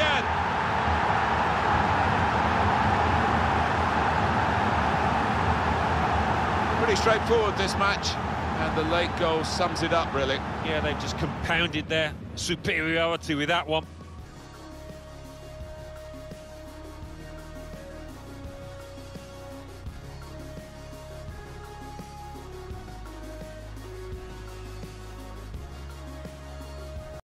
again. Pretty straightforward this match, and the late goal sums it up, really. Yeah, they've just compounded their superiority with that one.